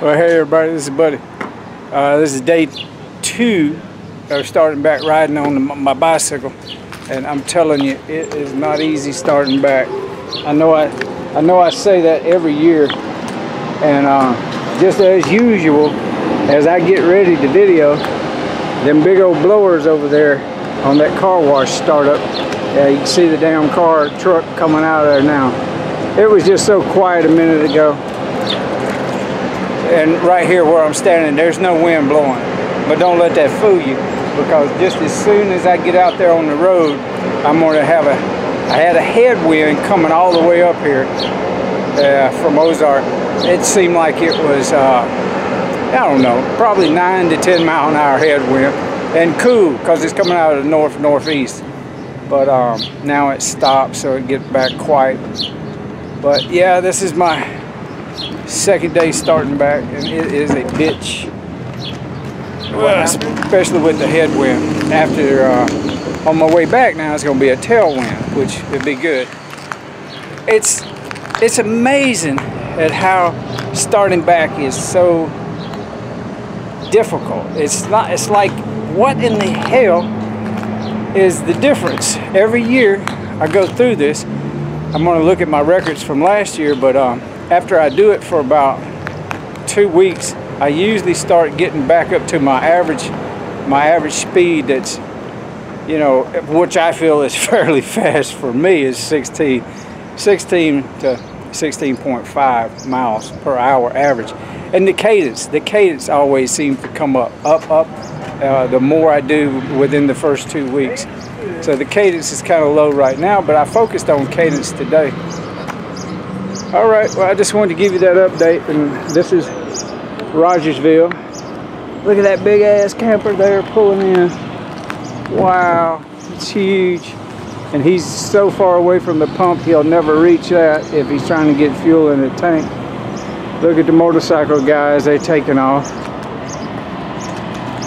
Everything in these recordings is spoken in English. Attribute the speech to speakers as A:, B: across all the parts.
A: Well, hey everybody, this is Buddy. Uh, this is day two of starting back riding on the, my bicycle, and I'm telling you, it is not easy starting back. I know I, I know I say that every year, and uh, just as usual, as I get ready to video, them big old blowers over there on that car wash start up. Yeah, you can see the damn car truck coming out of there now. It was just so quiet a minute ago and right here where I'm standing, there's no wind blowing. But don't let that fool you, because just as soon as I get out there on the road, I'm going to have a, I had a headwind coming all the way up here uh, from Ozark. It seemed like it was, uh, I don't know, probably 9 to 10 mile an hour headwind. And cool, because it's coming out of the north northeast. But um, now it stopped, so it gets back quiet. But yeah, this is my second day starting back and it is a bitch. Well, especially with the headwind. After uh, on my way back now it's going to be a tailwind which would be good. It's it's amazing at how starting back is so difficult. It's not it's like what in the hell is the difference? Every year I go through this I'm going to look at my records from last year but um, after I do it for about two weeks, I usually start getting back up to my average, my average speed that's, you know, which I feel is fairly fast for me is 16, 16 to 16.5 miles per hour average. And the cadence, the cadence always seems to come up, up, up, uh, the more I do within the first two weeks. So the cadence is kind of low right now, but I focused on cadence today. All right, well, I just wanted to give you that update, and this is Rogersville. Look at that big ass camper there pulling in. Wow, it's huge. And he's so far away from the pump, he'll never reach that if he's trying to get fuel in the tank. Look at the motorcycle guys, they're taking off.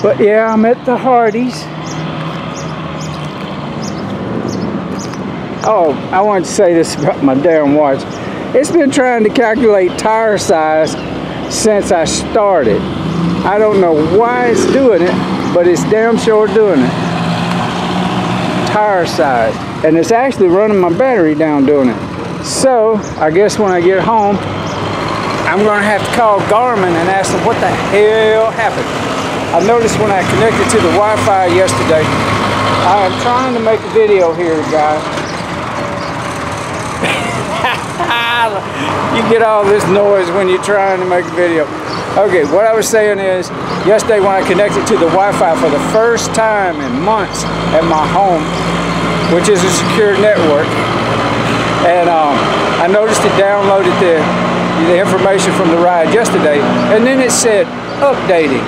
A: But yeah, I'm at the Hardee's. Oh, I wanted to say this about my damn watch. It's been trying to calculate tire size since I started. I don't know why it's doing it, but it's damn sure doing it. Tire size. And it's actually running my battery down doing it. So, I guess when I get home, I'm going to have to call Garmin and ask them what the hell happened. I noticed when I connected to the Wi-Fi yesterday, I am trying to make a video here, guys you get all this noise when you're trying to make a video. Okay, what I was saying is, yesterday when I connected to the Wi-Fi for the first time in months at my home, which is a secure network, and um, I noticed it downloaded the, the information from the ride yesterday, and then it said updating.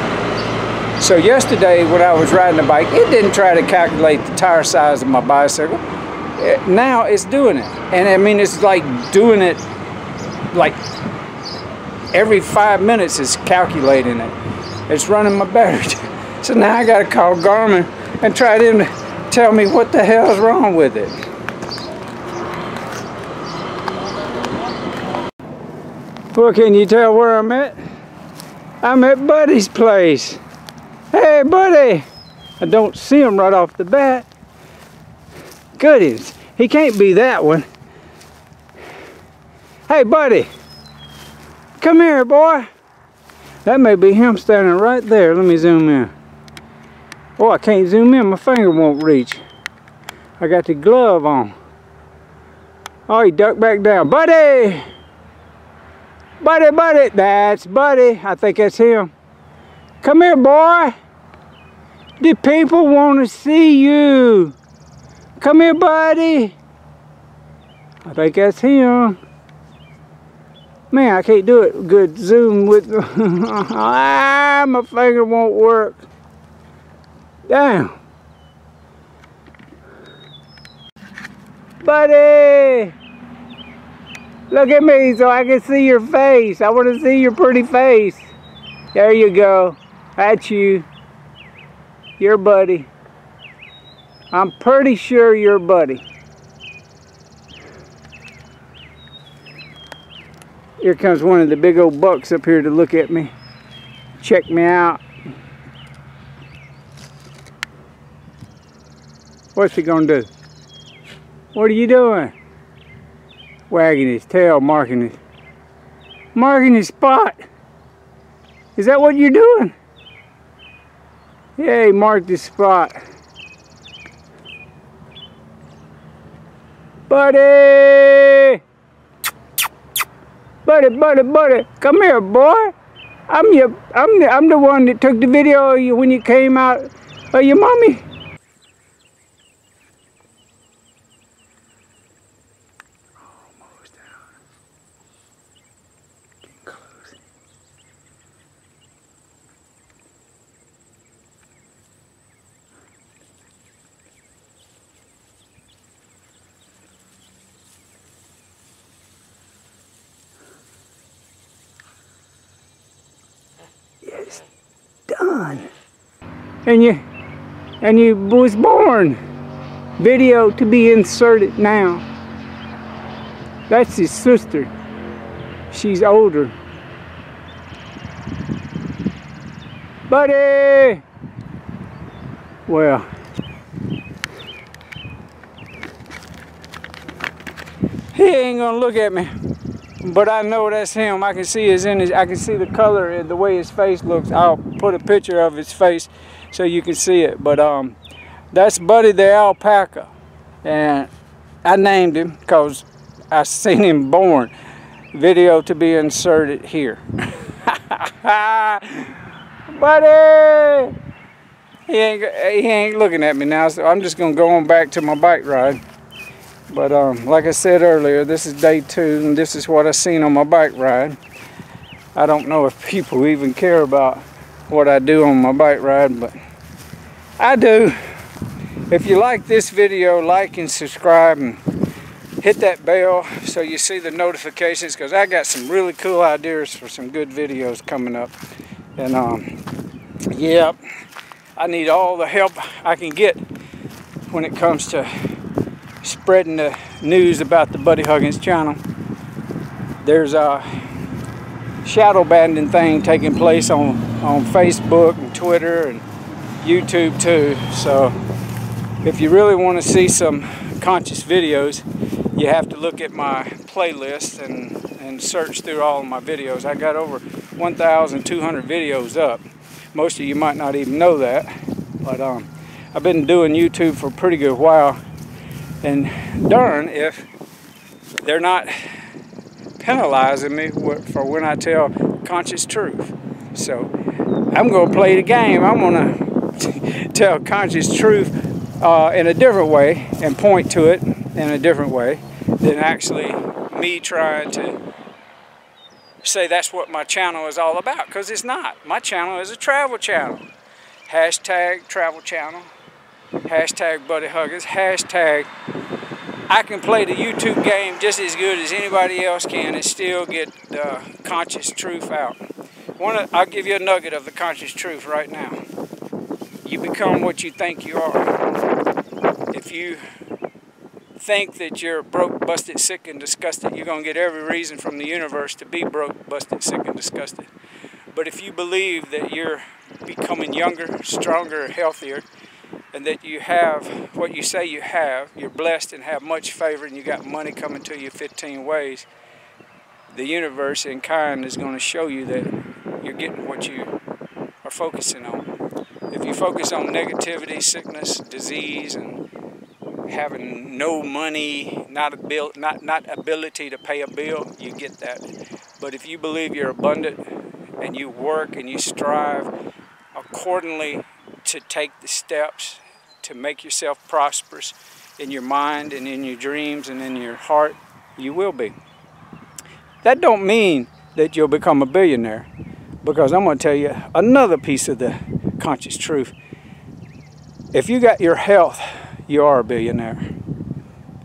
A: So yesterday when I was riding the bike, it didn't try to calculate the tire size of my bicycle now it's doing it. And I mean, it's like doing it like every five minutes it's calculating it. It's running my battery. So now I gotta call Garmin and try them to tell me what the hell's wrong with it. Well, can you tell where I'm at? I'm at Buddy's place. Hey, Buddy! I don't see him right off the bat. Goodness, he can't be that one. Hey, buddy. Come here, boy. That may be him standing right there. Let me zoom in. Oh, I can't zoom in. My finger won't reach. I got the glove on. Oh, he ducked back down. Buddy! Buddy, buddy. That's Buddy. I think that's him. Come here, boy. The people want to see you. Come here, buddy. I think that's him. Man, I can't do it good zoom with ah, my finger won't work. Damn. Buddy! Look at me so I can see your face. I want to see your pretty face. There you go. That's you. Your buddy. I'm pretty sure your buddy. Here comes one of the big old bucks up here to look at me. Check me out. What's he gonna do? What are you doing? Wagging his tail, marking his, marking his spot. Is that what you're doing? Yeah, he marked his spot. Buddy! Buddy, buddy, buddy, come here, boy. I'm your, I'm the, I'm the one that took the video of you when you came out of your mommy. And you, and you was born. Video to be inserted now. That's his sister. She's older. Buddy! Well, he ain't gonna look at me, but I know that's him. I can see his in his. I can see the color and the way his face looks. I'll put a picture of his face so you can see it. But um, that's Buddy the alpaca, and I named him because I seen him born. Video to be inserted here. Buddy! He ain't, he ain't looking at me now, so I'm just gonna go on back to my bike ride. But um, like I said earlier, this is day two, and this is what I seen on my bike ride. I don't know if people even care about what I do on my bike ride, but I do. If you like this video, like and subscribe and hit that bell so you see the notifications because I got some really cool ideas for some good videos coming up. And um, yeah, I need all the help I can get when it comes to spreading the news about the Buddy Huggins channel. There's a shadow banning thing taking place on, on Facebook and Twitter and YouTube too. So if you really want to see some conscious videos, you have to look at my playlist and, and search through all of my videos. I got over 1,200 videos up. Most of you might not even know that, but um, I've been doing YouTube for a pretty good while. And darn if they're not penalizing me for when I tell conscious truth. So I'm going to play the game. I'm going to tell conscious truth uh, in a different way and point to it in a different way than actually me trying to say that's what my channel is all about because it's not. My channel is a travel channel. Hashtag travel channel. Hashtag Buddy Huggins, Hashtag I can play the YouTube game just as good as anybody else can and still get the conscious truth out. One, I'll give you a nugget of the conscious truth right now. You become what you think you are. If you think that you're broke, busted, sick, and disgusted, you're going to get every reason from the universe to be broke, busted, sick, and disgusted. But if you believe that you're becoming younger, stronger, healthier, and that you have what you say you have, you're blessed and have much favor, and you got money coming to you 15 ways, the universe in kind is going to show you that you're getting what you are focusing on. If you focus on negativity, sickness, disease, and having no money, not a bill, not not ability to pay a bill, you get that. But if you believe you're abundant and you work and you strive accordingly to take the steps to make yourself prosperous in your mind and in your dreams and in your heart, you will be. That don't mean that you'll become a billionaire because I'm going to tell you another piece of the conscious truth. If you got your health, you are a billionaire.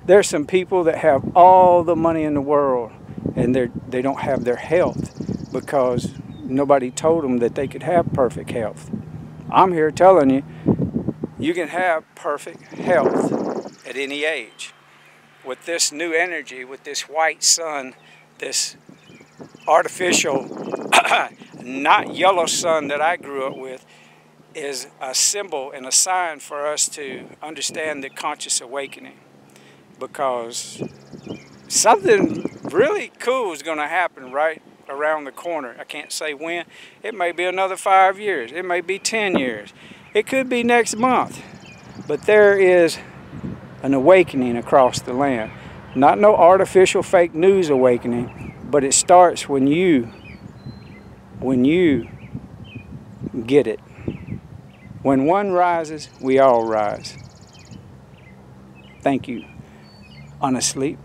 A: There's some people that have all the money in the world and they they don't have their health because nobody told them that they could have perfect health. I'm here telling you you can have perfect health at any age. With this new energy, with this white sun, this artificial, not yellow sun that I grew up with is a symbol and a sign for us to understand the conscious awakening because something really cool is going to happen right around the corner. I can't say when. It may be another five years. It may be 10 years. It could be next month. But there is an awakening across the land. Not no artificial fake news awakening, but it starts when you, when you get it. When one rises, we all rise. Thank you. On a sleep.